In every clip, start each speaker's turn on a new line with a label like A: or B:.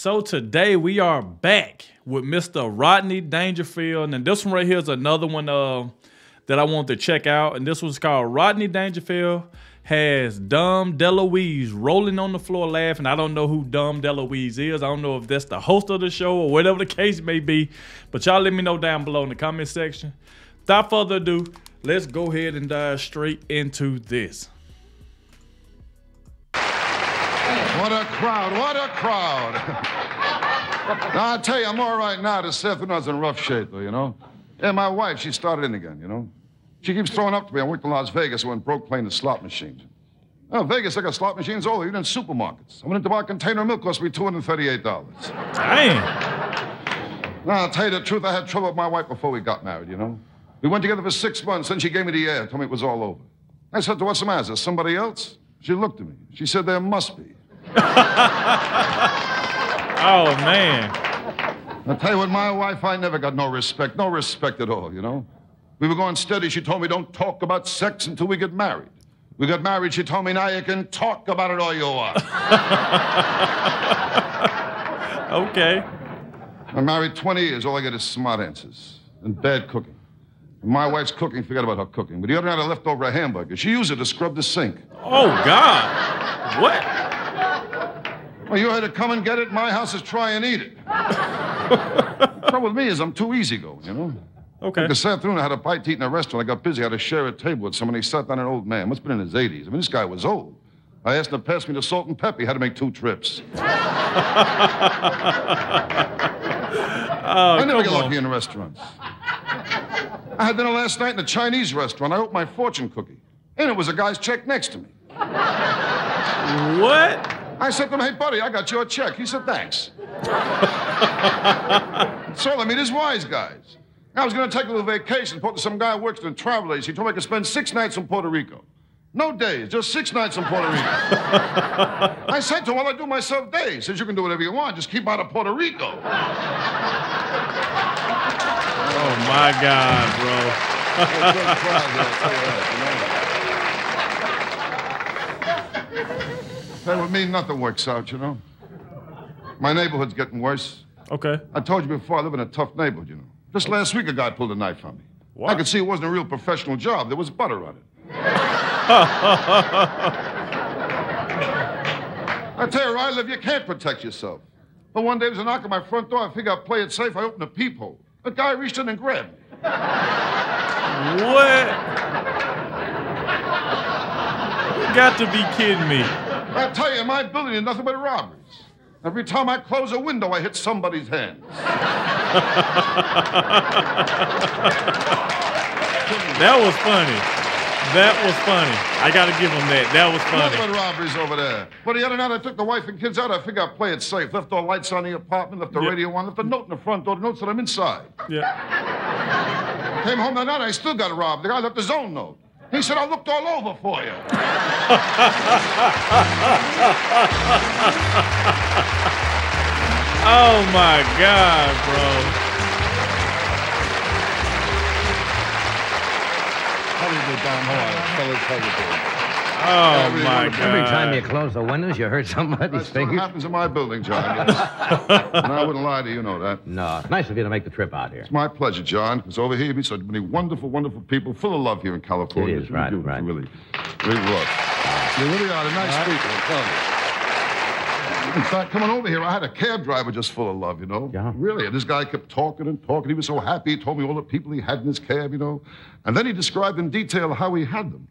A: So today we are back with Mr. Rodney Dangerfield, and this one right here is another one uh, that I want to check out, and this one's called Rodney Dangerfield has Dom DeLuise rolling on the floor laughing. I don't know who Dom DeLuise is. I don't know if that's the host of the show or whatever the case may be, but y'all let me know down below in the comment section. Without further ado, let's go ahead and dive straight into this.
B: What a crowd, what a crowd. now, I'll tell you, I'm all right now. The Seth was in rough shape, though, you know. Yeah, my wife, she started in again, you know. She keeps throwing up to me. I worked in Las Vegas when broke playing the slot machines. Oh, Vegas, I got slot machines all even in supermarkets. I went into my container of milk, cost me $238.
A: Damn.
B: Now, I'll tell you the truth, I had trouble with my wife before we got married, you know. We went together for six months, then she gave me the air, told me it was all over. I said to her, what's the matter? Is there somebody else? She looked at me. She said, there must be.
A: Oh man.
B: I'll tell you what, my wife, I never got no respect, no respect at all, you know. We were going steady. She told me, don't talk about sex until we get married. We got married. She told me, now you can talk about it all you want.
A: Okay.
B: I'm married 20 years. All I get is smart answers and bad cooking. And my wife's cooking, forget about her cooking. But the other night I left over a hamburger. She used it to scrub the sink.
A: Oh God. What?
B: Well, you had to come and get it. My house is try and eat it. The trouble with me is I'm too easygoing, you know.
A: Okay.
B: This afternoon, I had a bite to eat in a restaurant. I got busy. I had to share a table with someone. He sat down, an old man. Must have been in his 80s. I mean, this guy was old. I asked him to pass me the salt and pepper. He had to make two trips.
A: Oh,
B: I never get lucky in restaurants. I had dinner last night in a Chinese restaurant. I opened my fortune cookie. And it was a guy's check next to me.
A: What?
B: I said to him, hey, buddy, I got your check. He said, thanks. so, I mean, these wise guys. I was going to take a little vacation, talk to some guy who works in travel agency. He told me I could spend six nights in Puerto Rico. No days, just six nights in Puerto Rico. I said to him, well, I do myself days. He says, you can do whatever you want, just keep out of Puerto Rico.
A: Oh my God, bro.
B: That with me, nothing works out, you know. My neighborhood's getting worse.
A: Okay.
B: I told you before, I live in a tough neighborhood, you know. Just last week, a guy pulled a knife on me.
A: What?
B: I could see it wasn't a real professional job. There was butter on it. I tell you, where I live, you can't protect yourself. But one day, there was a knock on my front door. I figured I'd play it safe. I opened a peephole. A guy reached in and grabbed me.
A: What? You got to be kidding me.
B: I tell you, my building is nothing but robberies. Every time I close a window, I hit somebody's hand.
A: That was funny. That was funny. I got to give him that. That was
B: Nothing
A: funny.
B: but robberies over there. But the other night, I took the wife and kids out. I figured I'd play it safe. Left all lights on the apartment, left the
A: Yeah.
B: radio on, left a note in the front door. The note said I'm inside.
A: Yeah.
B: Came home that night, I still got robbed. The guy left his own note. He said, I looked all over for you.
A: Oh my God, bro.
B: How do you do, Don? How are you? Fellas, how you doing?
A: Oh
B: Every
A: my God.
C: Every time you close the windows, you hurt somebody's
B: That's what
C: fingers.
B: happens in my building, John. and I wouldn't lie to you, you know that.
C: No, it's nice of you to make the trip out here.
B: It's my pleasure, John, because over here you meet so many wonderful, wonderful people, full of love here in California.
C: It is,
B: It's really
C: right,
B: beautiful,
C: right.
B: Really, really love. You really are a nice people, I'm telling you. In fact, coming over here, I had a cab driver just full of love, you know.
C: Yeah.
B: Really. And this guy kept talking and talking. He was so happy. He told me all the people he had in his cab, you know. And then he described in detail how he had them.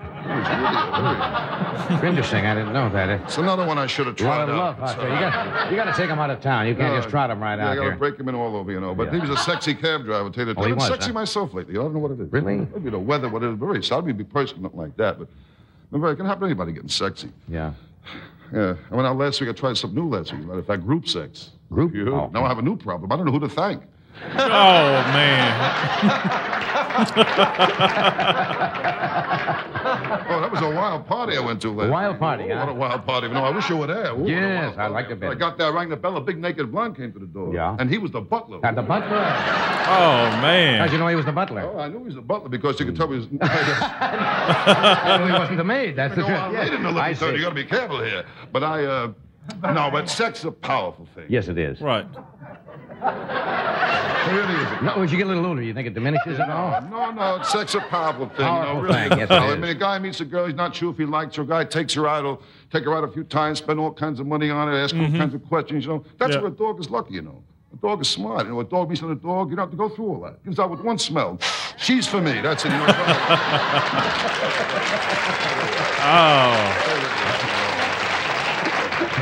B: It was really, really.
C: Interesting. I didn't know that. It's
B: It's another one I should have
C: a lot
B: tried
C: of love
B: out.
C: out. You got, you got to take them out of town. You can't just trot them right
B: yeah, I
C: out
B: got to
C: here.
B: break him in all over, you know. But
C: Yeah.
B: he was a sexy cab driver, tell you the
C: Oh.
B: I'm
C: was,
B: sexy
C: huh?
B: myself lately. I don't know what it is.
C: Really?
B: Maybe the weather, what it is. Very seldom be personal nothing like that. But remember, it can happen to anybody getting sexy.
C: Yeah.
B: Yeah. I went out last week. I tried something new last week. Matter of fact, group sex.
C: Group?
B: Yeah.
C: Oh.
B: Now I have a new problem. I don't know who to thank.
A: Oh man.
B: Oh, that was a wild party I went to last.
C: A wild party,
B: oh,
C: huh?
B: What a wild party! No, I wish you were there. Ooh,
C: Yes, I'd
B: party.
C: like to be.
B: I got there, rang the bell. A big naked blonde came to the door.
C: Yeah?
B: And he was the butler.
C: And the butler.
A: Oh man.
C: How'd you know he was the butler?
B: Oh, I knew he was the butler because you could tell he was.
C: I knew he wasn't the maid. That's the
B: No,
C: truth.
B: I'm late in the
C: I
B: living, so you got to be careful here. But I, uh, No, but sex is a powerful thing.
C: Yes, it is.
A: Right.
B: It really is.
C: No, as you get a little older, you think it diminishes at all?
B: No, no, sex is a powerful thing.
C: Powerful
B: you know,
C: thing, yes, it
B: I mean, a guy meets a girl, he's not sure if he likes her. A guy takes her out, he'll take her out a few times, spend all kinds of money on her, ask all kinds of questions, you know. That's
A: Mm-hmm. Yeah.
B: where a dog is lucky, you know. A dog is smart. You know, a dog meets another dog, you don't have to go through all that. Gives out with one smell. She's for me. That's it. You know,
A: Oh.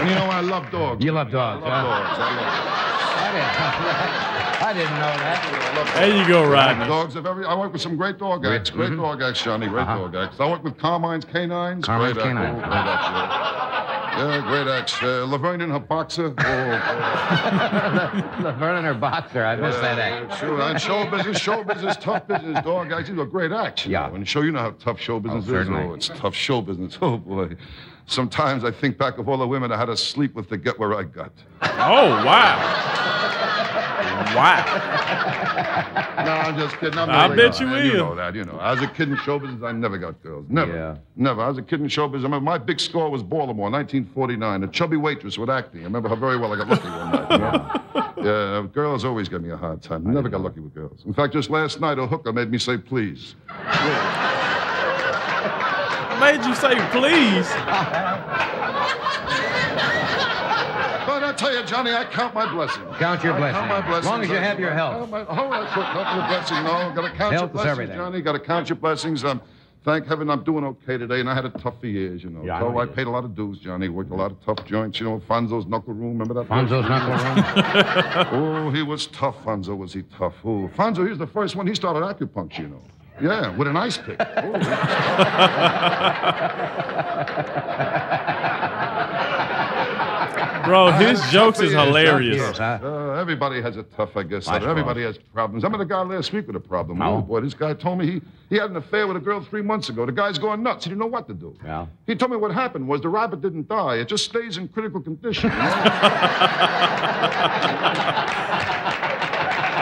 B: and you know, I love dogs.
C: You love dogs,
B: I love
C: huh?
B: dogs. I love
C: I didn't know that. I didn't know that.
A: There you go, Rodney.
B: Dogs of every. I work with some great dog acts. Great
C: Mhm.
B: dog acts, Johnny. Great
C: Uh-huh.
B: dog acts. I work with Carmine's Canines.
C: Carmine's
B: great act.
C: Canines.
B: Oh, great acts. Yeah. yeah, great acts. Uh, Laverne and her boxer. Oh, oh.
C: Laverne and her boxer. I missed that act.
B: Sure. And show business, show business, tough business, dog acts. These are great acts. you
C: Yeah.
B: know, And show you know how tough show business is.
C: certainly.
B: Oh, it's tough show business. Oh boy. Sometimes I think back of all the women I had to sleep with to get where I got.
A: Oh, wow. Wow.
B: No, I'm just kidding. I'm
A: I bet you
B: will. You know that. You know. I was a kid in show business. I never got girls. Never.
C: Yeah.
B: Never. I was a kid in show business. I remember my big score was Baltimore, 1949. A chubby waitress with acne. I remember how very well. I got lucky one night. yeah. yeah. Girls always give me a hard time. Never got lucky with girls. In fact, just last night, a hooker made me say please.
A: Made you say please.
B: But I tell you, Johnny, I count my blessings.
C: Count your
B: I count my
C: blessings.
B: blessings.
C: As long as you have your health.
B: my- Oh, that's what count your blessings. No, got to count your
C: Health is
B: blessings,
C: everything.
B: Johnny. Got to count your blessings. Um, thank heaven I'm doing okay today, and I had a tough for years, you know.
C: Yeah, I know
B: I paid a lot of dues, Johnny. Worked a lot of tough joints, you know. Fonzo's Knuckle Room, remember that?
C: Fonzo's knuckle room.
B: Oh, he was tough, Fonzo. Was he tough? Oh, Fonzo, he was the first one. He started acupuncture, you know. Yeah, with an ice pick. Oh,
A: Bro, his jokes is hilarious.
C: Yes, huh?
B: Uh, everybody has a tough, I guess.
C: I suppose.
B: everybody has problems. I met a guy last week with a problem.
C: Oh?
B: Oh, boy, this guy told me he, he had an affair with a girl three months ago. The guy's going nuts. He didn't know what to do.
C: Yeah.
B: He told me what happened was the rabbit didn't die. It just stays in critical condition. you know?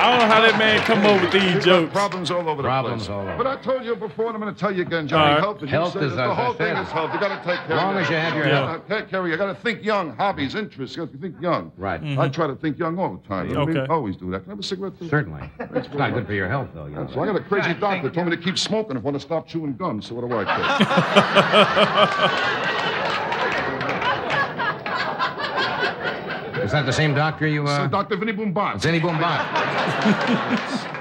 A: I don't know how that man come up with these
B: He's got
A: jokes.
B: Problems all over
C: Problems
B: the place.
C: all over.
B: But I told you before, and I'm going to tell you again, Johnny.
A: All right.
B: Health is,
C: Health
B: you
C: is,
B: this,
C: as
B: the
C: I
B: whole thing
C: said.
B: is health. You got to take care
C: As long
B: of
C: as you have your
A: Yeah.
C: health.
B: Take care of you. got to think young, hobbies, interests. You got to think young.
C: Right. Mm-hmm.
B: I try to think young all the time. You know what I mean?
A: Okay.
B: Always do that. Can I have a cigarette? too?
C: Certainly. It's not good for your health, though. You know.
B: So I got a crazy doctor told me to keep smoking if I want to stop chewing gum. So what do I take?
C: Is that the same doctor you,
B: so
C: uh...
B: Dr. Vinny Boombat.
C: Zenny Boombach.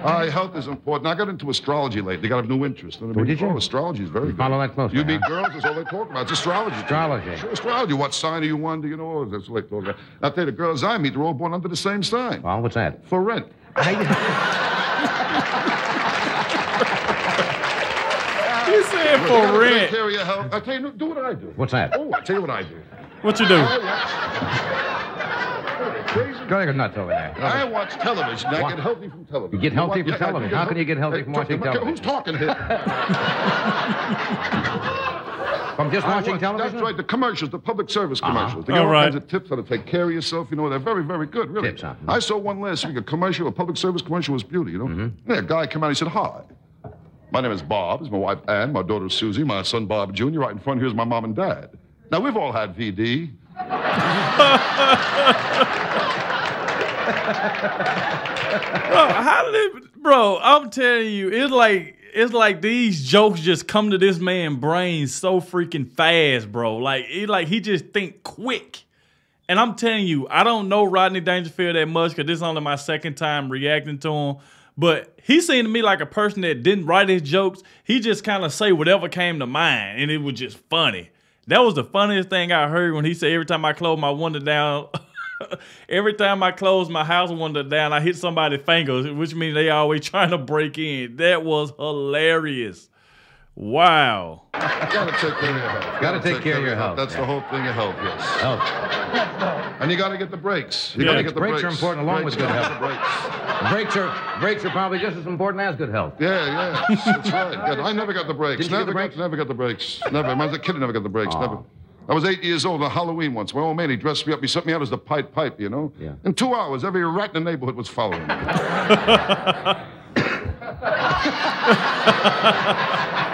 B: Uh, health is important. I got into astrology lately. Got a new interest. You know what I
C: Oh, did you?
B: Oh, astrology is very good.
C: follow that closely,
B: You meet
C: huh?
B: girls, that's all they talk about. It's astrology.
C: Astrology.
B: Sure, astrology. What sign are you under? You know, that's what they talk about. I tell you, the girls I meet, they're all born under the same sign.
C: Well, what's that?
B: For rent.
A: I... said
B: You
A: for
B: gotta Take
A: rent.
B: care of your health. I tell you, do what I do.
C: What's that?
B: Oh, I tell you what I do.
A: What you do?
B: I watch. Crazy.
C: Go ahead, nuts over there.
B: I watch television. I
C: What?
B: get healthy from television.
C: You get healthy
B: what?
C: from television? How can you get healthy from watching television?
B: Who's talking here?
C: From just
B: I
C: watching
B: watch-
C: television?
B: That's right, the commercials, the public service
C: Uh-huh.
B: commercials. They got
A: All
B: all
A: right.
B: kinds of tips how to take care of yourself. You know, they're very, very good, really.
C: Tips, huh?
B: I saw one last week, a commercial, a public service commercial was beauty, you know.
C: Mm-hmm.
B: Yeah, a guy came out, he said, Hi. My name is Bob. This is my wife Ann, my daughter Susie, my son Bob Jr. Right in front here's my mom and dad. Now, we've all had VD.
A: Bro, how did bro? I'm telling you, it's like it's like these jokes just come to this man brain so freaking fast, bro. Like like he just think quick. And I'm telling you, I don't know Rodney Dangerfield that much because this is only my second time reacting to him. But he seemed to me like a person that didn't write his jokes. He just kind of say whatever came to mind, and it was just funny. That was the funniest thing I heard when he said, "Every time I close my window down, every time I close my house window down, I hit somebody's fingers, which means they always trying to break in." That was hilarious. Wow.
B: You gotta take care of your health.
C: Gotta take care of your health,
B: That's
C: yeah.
B: the whole thing of health, yes.
C: Health.
B: And you gotta get the breaks. You
A: Yeah.
B: gotta get the
C: Breaks
B: breaks.
C: are important along with good
B: Breaks,
C: health.
B: the breaks.
C: Breaks are breaks are probably just as important as good health.
B: Yeah, yeah, that's right. Yeah, I never got the breaks.
C: Didn't you get
B: never
C: the breaks?
B: Got, never got the breaks. Never. When I was a kid, I never got the breaks. Never. I was eight years old on Halloween once. My old man, he dressed me up. He sent me out as the Pied Pipe, you know?
C: Yeah.
B: In two hours, every rat in the neighborhood was following me.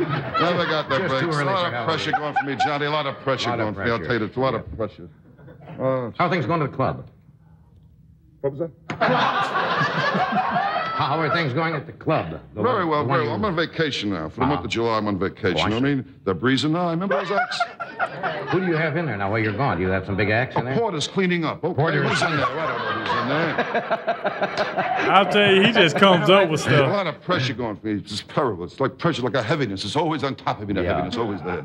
B: Never got that
C: Just
B: break.
C: too
B: A lot of pressure going for me, Johnny. A lot of pressure
C: Lot of
B: going for me. I'll tell you, it's a lot of pressure. Uh,
C: How are things going to the club?
B: what was that?
C: How how are things going at the club? The
B: Very
C: one-
B: well,
C: the one
B: very
C: you-
B: well. I'm on vacation now. For the
C: Ah.
B: month of July, I'm on vacation.
C: Oh, I
B: you know what I mean? They're breezing now. Remember those acts?
C: Who do you have in there now while you're gone? Do you have some big acts in there?
B: Porter's cleaning up. Okay,
C: Porter is-
B: who's in there? I don't know who's in there.
A: I'll tell you, he just comes up with
B: There's a lot of pressure going for me. It's just terrible. It's like pressure, like a heaviness. It's always on top of me, that
C: Yeah.
B: heaviness, always there.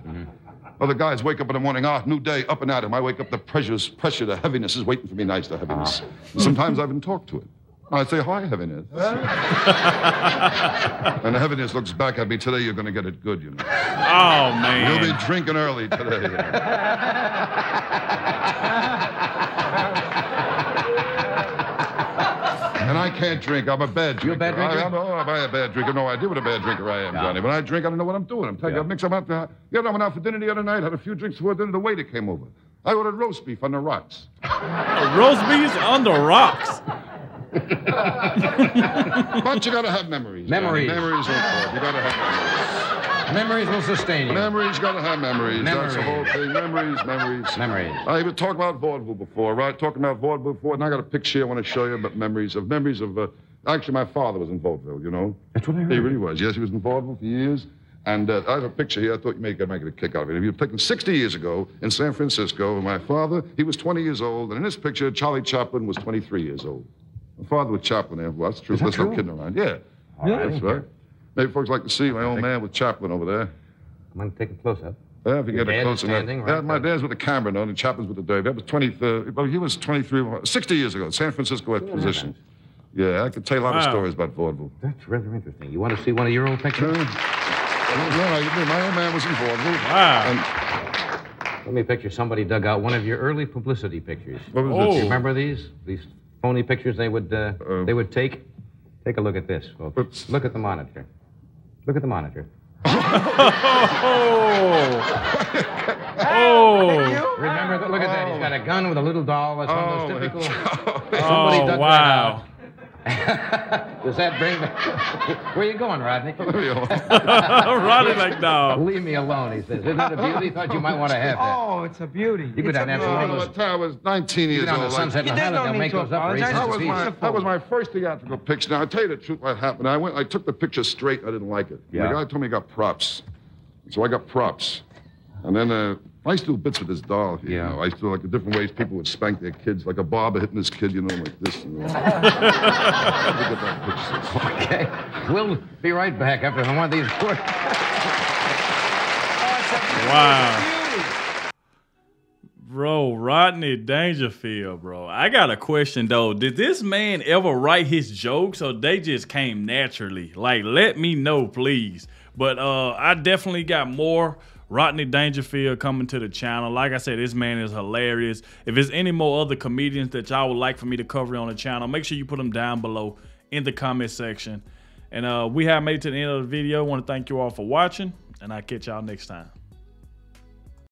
B: Other guys wake up in the morning, ah, new day, up and at 'em. I wake up, the pressure's, pressure, the heaviness is waiting for me, nice, the heaviness. Sometimes I even talk to it. I say, hi, heaviness. and the heaviness looks back at me, today you're going to get it good, you know.
A: Oh man.
B: You'll be drinking early today. And I can't drink. I'm a bad drinker.
C: You a bad drinker?
B: I, I know I'm a bad drinker. No idea what a bad drinker I am, Johnny. When I drink, I don't know what I'm doing. I'm telling you, I mix them up. Uh, you know, I went out for dinner the other night, had a few drinks before dinner. The waiter came over. I ordered roast beef on the rocks.
A: Roast beef on the rocks.
B: But you gotta have memories. Johnny.
C: Memories.
B: Memories are important. You gotta have
C: Memories Memories will sustain you.
B: memories. Memories, gotta have memories. That's the whole thing. Memories, memories.
C: Memories.
B: I even talked about vaudeville before, right? Talking about vaudeville before, and I got a picture I want to show you about memories of memories of. Uh, actually, my father was in vaudeville. You know.
C: That's what I heard.
B: He really was. Yes, he was in vaudeville for years. And uh, I have a picture here. I thought you may get, might a kick out of it. He was taken 60 years ago in San Francisco. My father, he was 20 years old. And in this picture, Charlie Chaplin was 23 years old. My father was Chaplin. there. Well, that's true.
C: that
B: Let's not
C: true?
B: kidding around. Yeah.
C: right.
B: That's right. Maybe folks like to see my old man with Chaplin over there.
C: I'm going to take a close up.
B: Yeah, if you
C: Your
B: get
C: a
B: close up.
C: standing,
B: Yeah, my
C: there.
B: dad's with the camera, no, and Chaplin's with the Dave. That was 20, uh, well, he was 23, 60 years ago, San Francisco Exposition. Yeah, I could tell you a lot of stories about vaudeville.
C: That's rather interesting. You want to see one of your old pictures?
B: Yeah, I- my old man was in vaudeville.
A: Wow.
B: And
C: Let me picture somebody dug out one of your early publicity pictures.
B: what was
A: Oh.
B: this?
C: You remember these? These phony pictures they would uh,
B: Uh,
C: they would take? Take a look at this, folks.
B: Oops.
C: Look at the monitor. Look at the monitor.
A: Oh. Oh.
C: Remember that? Look at that. He's got a gun with a little doll. That's one
B: Oh,
C: of those typical. Somebody
A: Oh, wow.
C: That out. Does that bring the... Where you going, Rodney?
A: Rodney, like dog.
C: Leave me alone, he says. Isn't it a beauty? Thought you might want to have that.
D: Oh, it's a beauty.
C: You go
D: It's
C: down
D: a
C: there,
B: No,
C: one
B: no,
C: of those-
B: I was 19 years
C: go down to
B: old. like-
C: Sunset
D: You
C: Manhattan,
D: don't
C: they'll make those up for
B: That was,
C: see.
B: my,
D: Beautiful.
B: that was my first theatrical picture. Now, I'll tell you the truth what happened. I went, I took the picture straight. I didn't like it.
C: Yeah.
B: The guy told me he got props. So I got props. And then uh, I used to do bits with this doll. You
C: Yeah.
B: know. I used to do like the different ways people would spank their kids, like a barber hitting his kid, you know, like this. You know. Look at that picture.
C: Okay. We'll be right back after one of these.
A: Wow. Bro, Rodney Dangerfield, bro. I got a question though. Did this man ever write his jokes or they just came naturally? Like, let me know, please. But uh I definitely got more Rodney Dangerfield coming to the channel. Like I said, this man is hilarious. If there's any more other comedians that y'all would like for me to cover on the channel, make sure you put them down below in the comment section. And uh we have made it to the end of the video. I want to thank you all for watching, and I'll catch y'all next time.